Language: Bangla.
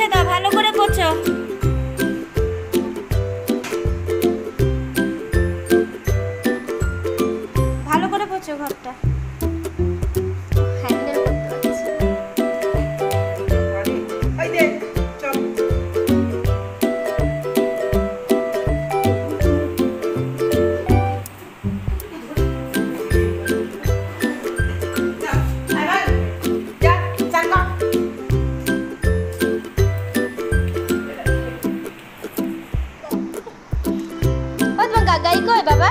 আচ্ছা মুছে দাও ভালো করে পচো ভালো করে পচো ঘরটা। কয় বাবা?